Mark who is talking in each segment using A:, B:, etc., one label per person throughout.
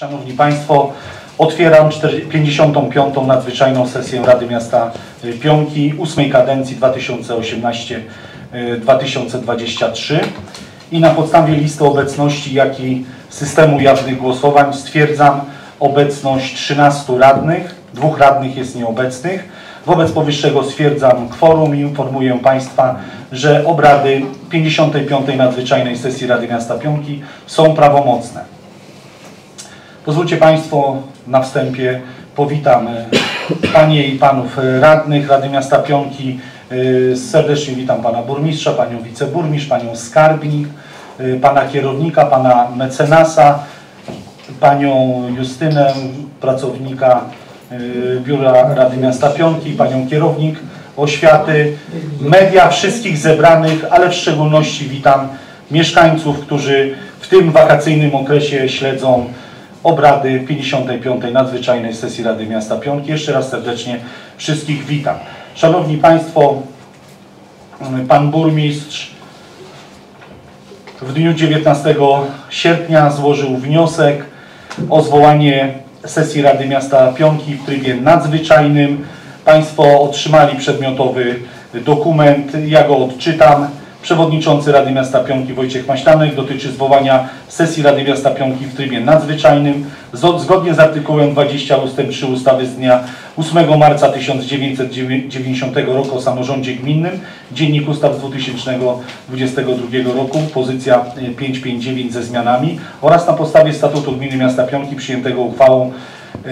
A: Szanowni Państwo, otwieram 4 55. nadzwyczajną sesję Rady Miasta y, Pionki 8 kadencji 2018-2023 i na podstawie listy obecności, jak i systemu jawnych głosowań stwierdzam obecność 13 radnych, dwóch radnych jest nieobecnych. Wobec powyższego stwierdzam kworum i informuję Państwa, że obrady 55. nadzwyczajnej sesji Rady Miasta Pionki są prawomocne. Pozwólcie Państwo na wstępie powitam e, Panie i Panów Radnych Rady Miasta Pionki. E, Serdecznie witam Pana Burmistrza, Panią Wiceburmistrz, Panią Skarbnik, e, Pana Kierownika, Pana Mecenasa, Panią Justynę, pracownika Biura Rady Miasta Pionki, Panią Kierownik Oświaty, media wszystkich zebranych, ale w szczególności witam mieszkańców, którzy w tym wakacyjnym okresie śledzą obrady 55. nadzwyczajnej sesji Rady Miasta Pionki. Jeszcze raz serdecznie wszystkich witam. Szanowni Państwo, Pan Burmistrz w dniu 19 sierpnia złożył wniosek o zwołanie sesji Rady Miasta Pionki w trybie nadzwyczajnym. Państwo otrzymali przedmiotowy dokument, ja go odczytam. Przewodniczący Rady Miasta Pionki Wojciech Maślanek dotyczy zwołania sesji Rady Miasta Pionki w trybie nadzwyczajnym zgodnie z artykułem 20 ust. 3 ustawy z dnia 8 marca 1990 roku o samorządzie gminnym, Dziennik Ustaw z 2022 roku, pozycja 559 ze zmianami oraz na podstawie Statutu Gminy Miasta Pionki przyjętego uchwałą e,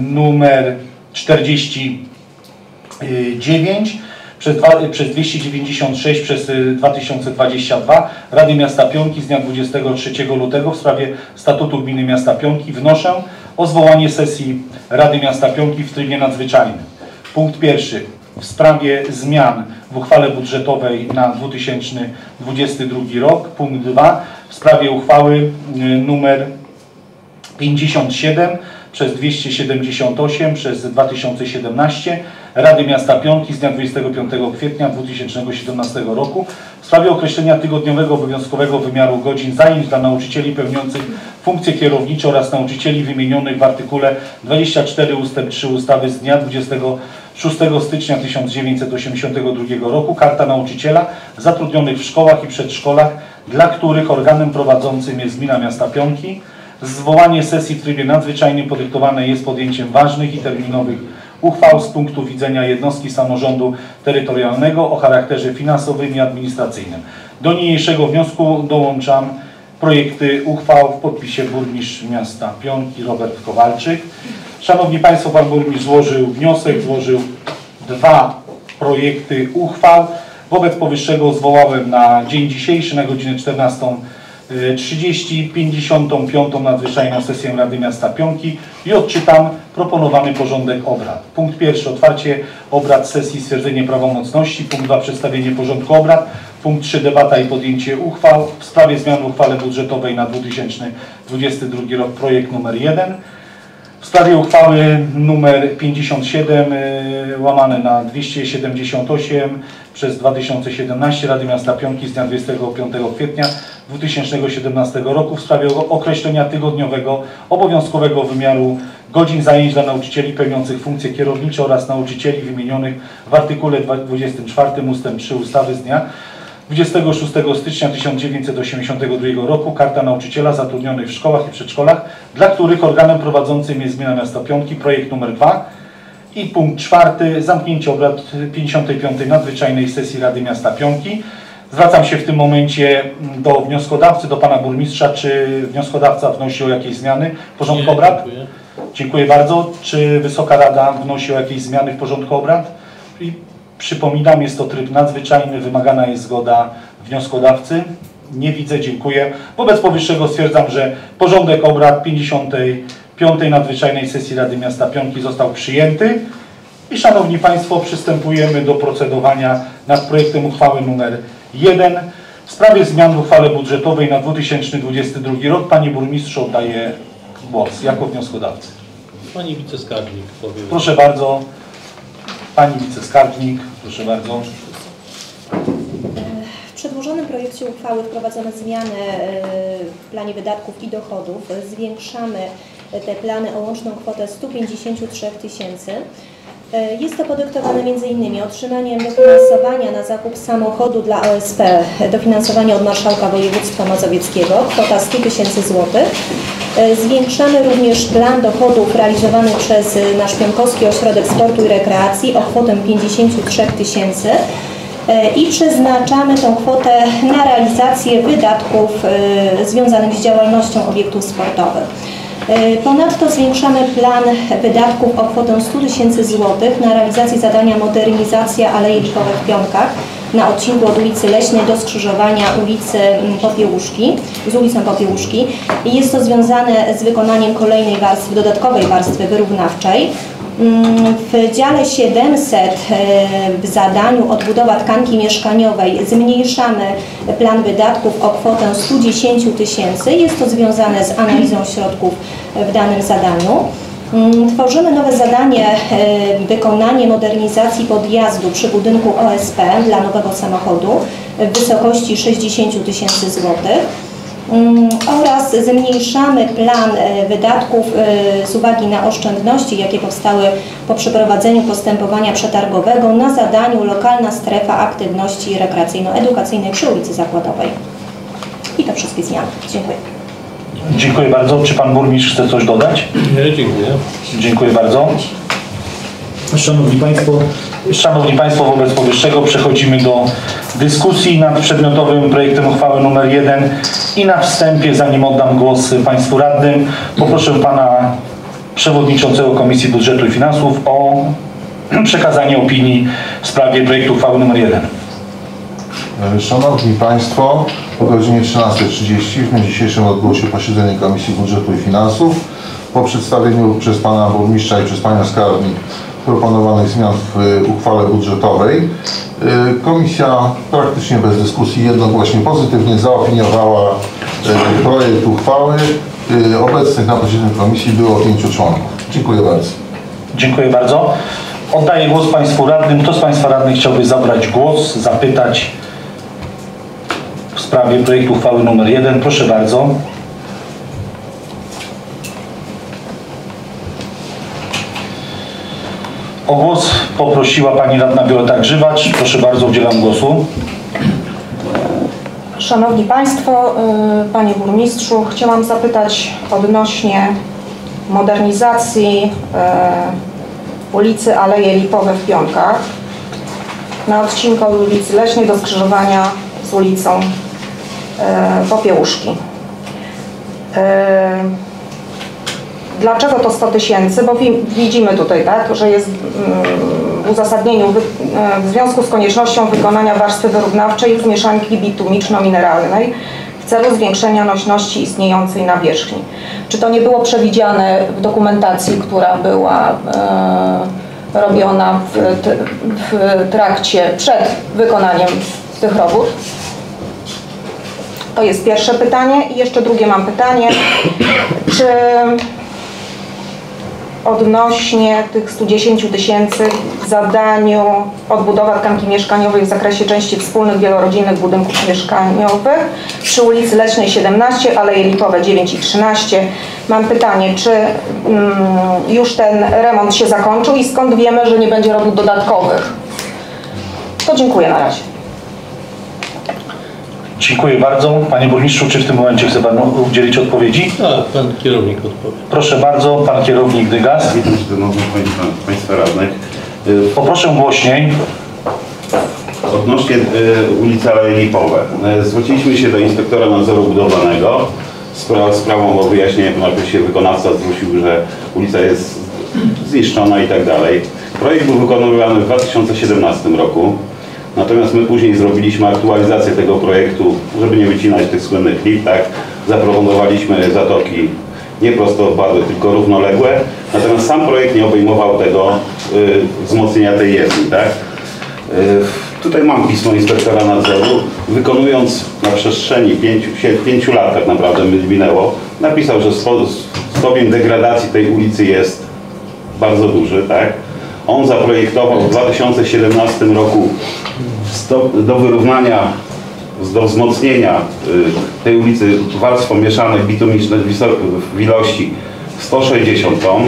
A: numer 49 przez, dwa, przez 296 przez 2022 Rady Miasta Pionki z dnia 23 lutego w sprawie Statutu Gminy Miasta Pionki wnoszę o zwołanie sesji Rady Miasta Pionki w trybie nadzwyczajnym. Punkt pierwszy. W sprawie zmian w uchwale budżetowej na 2022 rok. Punkt 2. W sprawie uchwały numer 57 przez 278 przez 2017 Rady Miasta Pionki z dnia 25 kwietnia 2017 roku w sprawie określenia tygodniowego obowiązkowego wymiaru godzin zajęć dla nauczycieli pełniących funkcje kierownicze oraz nauczycieli wymienionych w artykule 24 ust. 3 ustawy z dnia 26 stycznia 1982 roku Karta Nauczyciela zatrudnionych w szkołach i przedszkolach, dla których organem prowadzącym jest Gmina Miasta Pionki. Zwołanie sesji w trybie nadzwyczajnym podyktowane jest podjęciem ważnych i terminowych uchwał z punktu widzenia jednostki samorządu terytorialnego o charakterze finansowym i administracyjnym. Do niniejszego wniosku dołączam projekty uchwał w podpisie burmistrz miasta Pionki Robert Kowalczyk. Szanowni Państwo, Pan Burmistrz złożył wniosek, złożył dwa projekty uchwał. Wobec powyższego zwołałem na dzień dzisiejszy na godzinę 14 30, 55. nadzwyczajną sesję Rady Miasta Pionki i odczytam proponowany porządek obrad. Punkt pierwszy otwarcie obrad sesji stwierdzenie prawomocności. Punkt 2 przedstawienie porządku obrad. Punkt 3 debata i podjęcie uchwał w sprawie zmian w uchwale budżetowej na 2022 rok projekt numer 1. W sprawie uchwały numer 57 łamane na 278 przez 2017 Rady Miasta Pionki z dnia 25 kwietnia 2017 roku w sprawie określenia tygodniowego obowiązkowego wymiaru godzin zajęć dla nauczycieli pełniących funkcje kierownicze oraz nauczycieli wymienionych w artykule 24 ust. 3 ustawy z dnia 26 stycznia 1982 roku Karta Nauczyciela zatrudnionych w szkołach i przedszkolach, dla których organem prowadzącym jest Gmina Miasta Piątki, projekt numer 2 i punkt czwarty, zamknięcie obrad 55. nadzwyczajnej sesji Rady Miasta Pionki. Zwracam się w tym momencie do wnioskodawcy, do Pana Burmistrza. Czy wnioskodawca wnosi o jakieś zmiany w porządku obrad?
B: Dziękuję.
A: Dziękuję bardzo. Czy Wysoka Rada wnosi o jakieś zmiany w porządku obrad? I przypominam, jest to tryb nadzwyczajny, wymagana jest zgoda wnioskodawcy. Nie widzę, dziękuję. Wobec powyższego stwierdzam, że porządek obrad 55. nadzwyczajnej sesji Rady Miasta Pionki został przyjęty. I Szanowni Państwo, przystępujemy do procedowania nad projektem uchwały numer 1 w sprawie zmian w uchwale budżetowej na 2022 rok. Panie Burmistrzu oddaję głos jako wnioskodawcy.
B: Pani wiceskarbnik powie.
A: Proszę bardzo, Pani Wiceskarbnik, proszę bardzo.
C: W przedłożonym projekcie uchwały wprowadzone zmiany e, w planie wydatków i dochodów. Zwiększamy te plany o łączną kwotę 153 tysięcy. E, Jest to podyktowane m.in. otrzymaniem dofinansowania na zakup samochodu dla OSP, dofinansowanie od Marszałka Województwa Mazowieckiego, kwota 100 tysięcy złotych. E, Zwiększamy również plan dochodów realizowany przez e, nasz Pionkowski Ośrodek Sportu i Rekreacji o kwotę 53 tysięcy E, i przeznaczamy tą kwotę na realizację wydatków e, związanych z działalnością obiektów sportowych. E, Ponadto zwiększamy plan wydatków o kwotę 100 tysięcy złotych na realizację zadania modernizacja Aleje Lipowe w Pionkach na odcinku od ulicy Leśnej do skrzyżowania ulicy mm, Popiełuszki, z ulicą Popiełuszki. Jest to związane z wykonaniem kolejnej warstwy, dodatkowej warstwy wyrównawczej. Mm, W dziale 700 e, w zadaniu odbudowa tkanki mieszkaniowej zmniejszamy plan wydatków o kwotę 110 tysięcy. Jest to związane z analizą środków w danym zadaniu. Mm, Tworzymy nowe zadanie e, wykonanie modernizacji podjazdu przy budynku OSP dla nowego samochodu w wysokości 60 tysięcy złotych. Mm, oraz zmniejszamy plan e, wydatków e, z uwagi na oszczędności, jakie powstały po przeprowadzeniu postępowania przetargowego na zadaniu lokalna strefa aktywności rekreacyjno-edukacyjnej przy ulicy Zakładowej. I to wszystkie zmiany. Dziękuję.
A: Dziękuję bardzo. Czy pan burmistrz chce coś dodać?
B: Nie, dziękuję.
A: Dziękuję bardzo.
D: Szanowni Państwo,
A: Szanowni Państwo, wobec powyższego przechodzimy do dyskusji nad przedmiotowym projektem uchwały nr 1 i na wstępie, zanim oddam głos Państwu radnym, poproszę Pana Przewodniczącego Komisji Budżetu i Finansów o przekazanie opinii w sprawie projektu uchwały nr 1.
E: Szanowni Państwo, o godzinie 13.30 w dniu dzisiejszym odbyło się posiedzenie Komisji Budżetu i Finansów. Po przedstawieniu przez Pana Burmistrza i przez Panią Skarbnik proponowanych zmian w y, uchwale budżetowej, y, Komisja praktycznie bez dyskusji jednogłośnie pozytywnie zaopiniowała y, projekt uchwały. Obecnych na posiedzeniu Komisji było pięciu członków. Dziękuję bardzo.
A: Dziękuję bardzo. Oddaję głos Państwu radnym. Kto z Państwa radnych chciałby zabrać głos, zapytać w sprawie projektu uchwały nr 1? Proszę bardzo. O głos poprosiła Pani Radna Wioleta Grzywacz. Proszę bardzo, udzielam głosu.
F: Szanowni Państwo, y, Panie Burmistrzu, chciałam zapytać odnośnie modernizacji y, ulicy Aleje Lipowe w Pionkach na odcinku od ulicy Leśnej do skrzyżowania z ulicą y, Popiełuszki. Dlaczego to 100 tysięcy? Bo wi- widzimy tutaj, tak, że jest mm, w uzasadnieniu e, w związku z koniecznością wykonania warstwy wyrównawczej z mieszanki bitumiczno-mineralnej w celu zwiększenia nośności istniejącej nawierzchni. Czy to nie było przewidziane w dokumentacji, która była e, robiona w, w trakcie, przed wykonaniem tych robót? To jest pierwsze pytanie. I jeszcze drugie mam pytanie. Czy odnośnie tych 110 tysięcy w zadaniu odbudowa tkanki mieszkaniowej w zakresie części wspólnych wielorodzinnych budynków mieszkaniowych przy ulicy Leśnej 17, Aleje Lipowe 9 i 13. Mam pytanie, czy mm, już ten remont się zakończył i skąd wiemy, że nie będzie robót dodatkowych? To dziękuję na razie.
A: Dziękuję bardzo. Panie Burmistrzu, czy w tym momencie chce Pan udzielić odpowiedzi?
B: Tak, pan kierownik odpowie.
A: Proszę bardzo, Pan Kierownik Dygas.
G: Witam szanownych państwa, państwa radnych. Y,
A: Poproszę głośniej.
G: Odnośnie y, ulicy Aleje Lipowe. Y, Zwróciliśmy się do inspektora nadzoru budowlanego z spra- sprawą o wyjaśnienie, ponieważ się wykonawca zwrócił, że ulica jest zniszczona i tak dalej. Projekt był wykonywany w 2017 roku. Natomiast my później zrobiliśmy aktualizację tego projektu, żeby nie wycinać tych słynnych lip, tak? Zaproponowaliśmy zatoki nie prosto opadłe, tylko równoległe. Natomiast sam projekt nie obejmował tego y, wzmocnienia tej jezdni, tak? Y, Tutaj mam pismo inspektora nadzoru. Wykonując na przestrzeni pięciu, sie- pięciu lat tak naprawdę mi- minęło, napisał, że sto, stopień degradacji tej ulicy jest bardzo duży, tak? On zaprojektował w 2017 roku do wyrównania do wzmocnienia y, tej ulicy warstwą mieszanej bitumicznej w ilości 160 ton.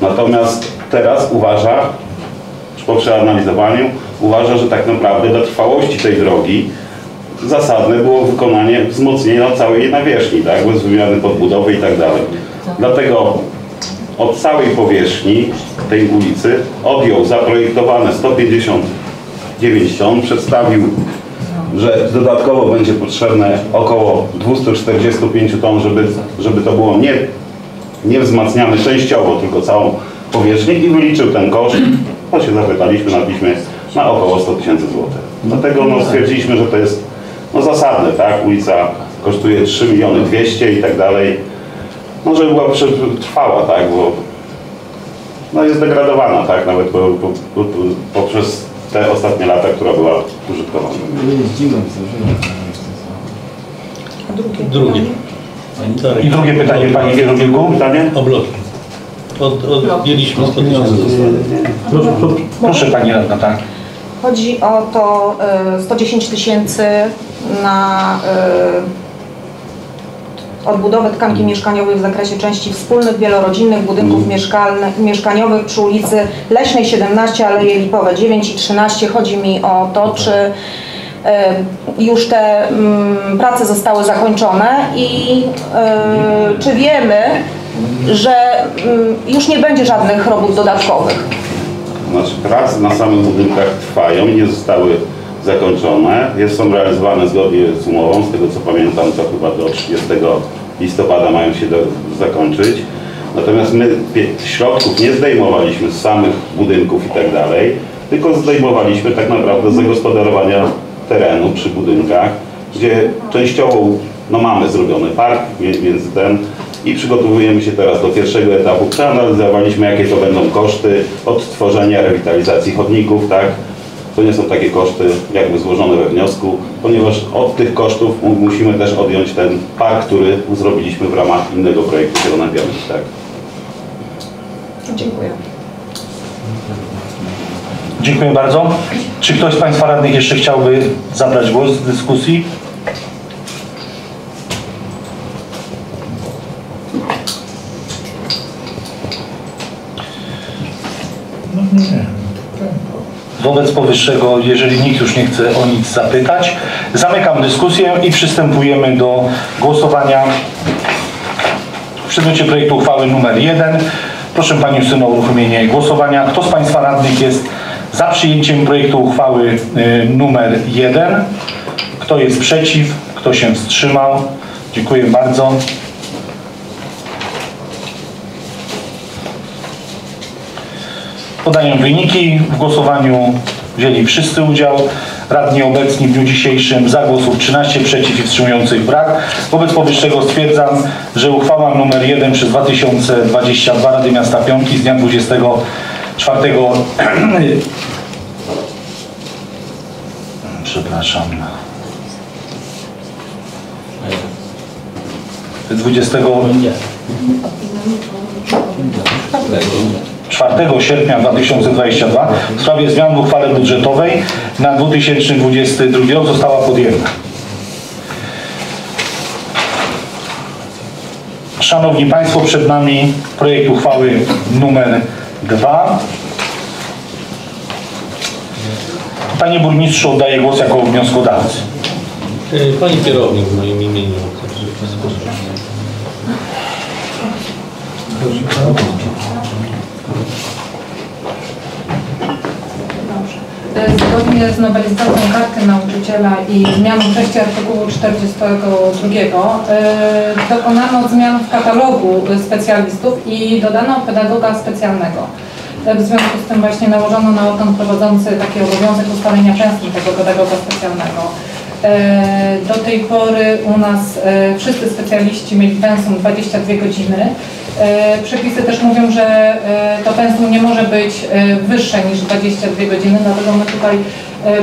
G: Natomiast teraz uważa, po przeanalizowaniu, uważa, że tak naprawdę dla trwałości tej drogi zasadne było wykonanie wzmocnienia całej nawierzchni, tak, bez wymiany podbudowy i tak dalej. Dlatego od całej powierzchni tej ulicy odjął zaprojektowane 159 ton, przedstawił, że dodatkowo będzie potrzebne około 245 ton, żeby, żeby to było nie, nie wzmacniane częściowo, tylko całą powierzchnię i wyliczył ten koszt, bo się zapytaliśmy na piśmie, na około 100 tysięcy złotych. Dlatego no, stwierdziliśmy, że to jest no, zasadne, tak? Ulica kosztuje 3 miliony 200 i tak dalej. No, żeby była trwała, tak? Bo no, jest degradowana, tak? Nawet po, po, po, poprzez te ostatnie lata, która była użytkowana.
B: Drugie. Tak.
A: I drugie pytanie, Panie Kierowniku.
G: Pytanie?
B: O bloki. Od, odjęliśmy 100 tysięcy.
D: Proszę, proszę.
A: Proszę Pani Radna, tak.
F: Chodzi o to y, 110 tysięcy na y, odbudowę tkanki mieszkaniowej w zakresie części wspólnych, wielorodzinnych budynków mieszkaniowych przy ulicy Leśnej 17, Aleje Lipowe 9 i 13. Chodzi mi o to, czy y, już te mm, prace zostały zakończone i y, czy wiemy, że mm, już nie będzie żadnych robót dodatkowych.
G: Znaczy prace na samych budynkach trwają nie zostały zakończone. Jest, są realizowane zgodnie z umową, z tego co pamiętam to chyba do 30 listopada mają się do, zakończyć. Natomiast my środków nie zdejmowaliśmy z samych budynków i tak dalej, tylko zdejmowaliśmy tak naprawdę z zagospodarowania terenu przy budynkach, gdzie częściowo no mamy zrobiony park między ten i przygotowujemy się teraz do pierwszego etapu. Przeanalizowaliśmy jakie to będą koszty odtworzenia, rewitalizacji chodników, tak? To nie są takie koszty jakby złożone we wniosku, ponieważ od tych kosztów mu- musimy też odjąć ten park, który zrobiliśmy w ramach innego projektu Zielona Białych, tak?
F: Dziękuję.
A: Dziękuję bardzo. Czy ktoś z Państwa radnych jeszcze chciałby zabrać głos w dyskusji?
D: No nie.
A: Wobec powyższego, jeżeli nikt już nie chce o nic zapytać, zamykam dyskusję i przystępujemy do głosowania w przedmiocie projektu uchwały numer 1. Proszę Panią Justynę o uruchomienie głosowania. Kto z Państwa radnych jest za przyjęciem projektu uchwały y, numer 1? Kto jest przeciw? Kto się wstrzymał? Dziękuję bardzo. Podaję wyniki. W głosowaniu wzięli wszyscy udział. Radni obecni w dniu dzisiejszym za głosów 13, przeciw i wstrzymujących brak. Wobec powyższego stwierdzam, że uchwała nr 1 przez 2022 Rady Miasta Pionki z dnia 24 przepraszam 20 4 sierpnia 2022 w sprawie zmian w uchwale budżetowej na 2022 rok została podjęta. Szanowni Państwo, przed nami projekt uchwały numer 2. Panie Burmistrzu, oddaję głos jako wnioskodawcy.
B: Y, Pani kierownik w moim imieniu.
H: Zgodnie z nowelizacją karty nauczyciela i zmianą treści artykułu 42 e, dokonano zmian w katalogu specjalistów i dodano pedagoga specjalnego. E, W związku z tym właśnie nałożono na organ prowadzący taki obowiązek ustalenia pensji tego pedagoga specjalnego. E, Do tej pory u nas e, wszyscy specjaliści mieli pensum 22 godziny. E, Przepisy też mówią, że to pensum nie może być wyższe niż 22 godziny, dlatego my tutaj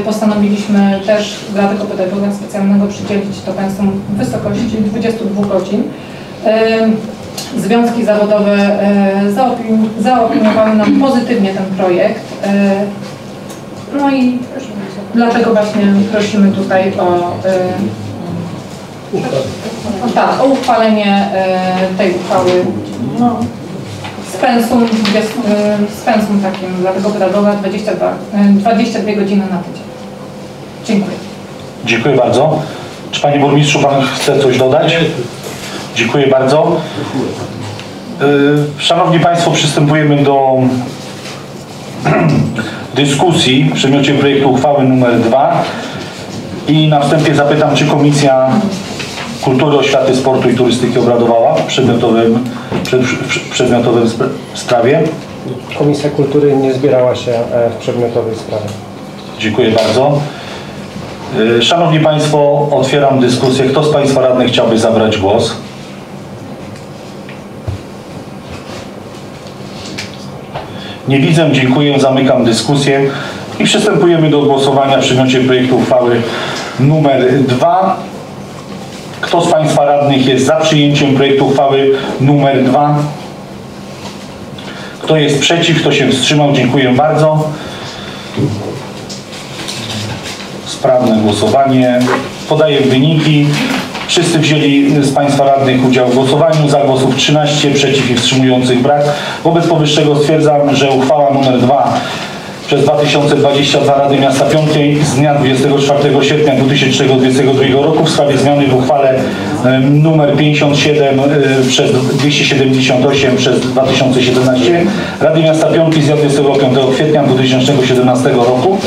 H: postanowiliśmy też dla tego pedagoga specjalnego przydzielić to pensum w wysokości 22 godzin. Związki zawodowe zaopini- zaopiniowały nam pozytywnie ten projekt. No i Dlatego właśnie prosimy tutaj o, o, tak, o uchwalenie y, tej uchwały z pensum, jest, y, z pensum takim dla tego pedagoga 22, y, 22 godziny na tydzień. Dziękuję.
A: Dziękuję bardzo. Czy Panie Burmistrzu Pan chce coś dodać? Dziękuję bardzo. Szanowni Państwo, przystępujemy do dyskusji w przedmiocie projektu uchwały numer 2 i na wstępie zapytam, czy Komisja Kultury, Oświaty, Sportu i Turystyki obradowała w przedmiotowym, przed, w przedmiotowym spra- sprawie?
I: Komisja Kultury nie zbierała się e, w przedmiotowej sprawie.
A: Dziękuję bardzo. Y, Szanowni Państwo, otwieram dyskusję. Kto z Państwa radnych chciałby zabrać głos? Nie widzę, dziękuję, zamykam dyskusję i przystępujemy do głosowania w przedmiocie projektu uchwały numer 2. Kto z Państwa radnych jest za przyjęciem projektu uchwały numer 2? Kto jest przeciw? Kto się wstrzymał? Dziękuję bardzo. Sprawne głosowanie. Podaję wyniki. Wszyscy wzięli z Państwa radnych udział w głosowaniu. Za głosów 13, przeciw i wstrzymujących brak. Wobec powyższego stwierdzam, że uchwała nr 2 przez 2022 Rady Miasta Piątej z dnia 24 sierpnia 2022 roku w sprawie zmiany w uchwale numer 57 y, przez 278 przez 2017 Rady Miasta Piątej z dnia 25 kwietnia 2017 roku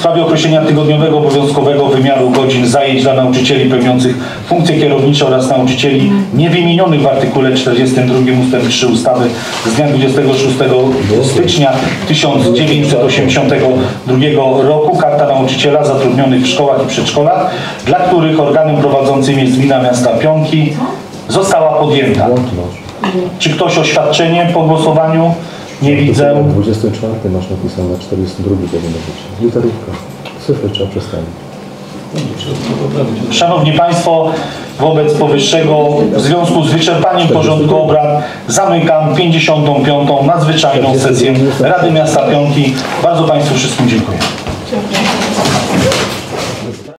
A: w sprawie określenia tygodniowego obowiązkowego wymiaru godzin zajęć dla nauczycieli pełniących funkcje kierownicze oraz nauczycieli niewymienionych w artykule 42 ust. 3 ustawy z dnia 26 stycznia 1982 roku Karta Nauczyciela zatrudnionych w szkołach i przedszkolach, dla których organem prowadzącym jest Gmina Miasta Pionki, została podjęta. Czy ktoś oświadczenie po głosowaniu? Nie widzę.
J: 24 masz napisane, 42 powinno być. Literówka. Cyfry trzeba przestawić.
A: Szanowni Państwo, wobec powyższego w związku z wyczerpaniem porządku obrad zamykam 55. nadzwyczajną sesję Rady Miasta Pionki. Bardzo Państwu wszystkim dziękuję.